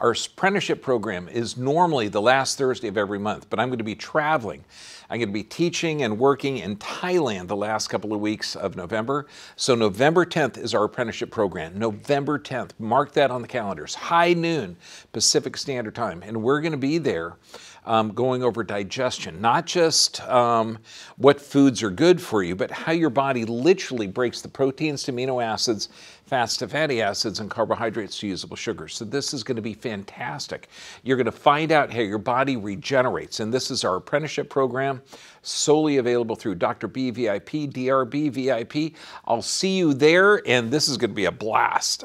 Our apprenticeship program is normally the last Thursday of every month, but I'm going to be traveling. I'm going to be teaching and working in Thailand the last couple of weeks of November. So November 10th is our apprenticeship program. November 10th, mark that on the calendars. High noon Pacific Standard Time, and we're going to be there um, going over digestion, not just um, what foods are good for you, but how your body literally breaks the proteins to amino acids, fats to fatty acids, and carbohydrates to usable sugars. So this is going to be fantastic. You're going to find out how your body regenerates, and this is our apprenticeship program, solely available through Dr. B VIP, DRB VIP. I'll see you there, and this is going to be a blast.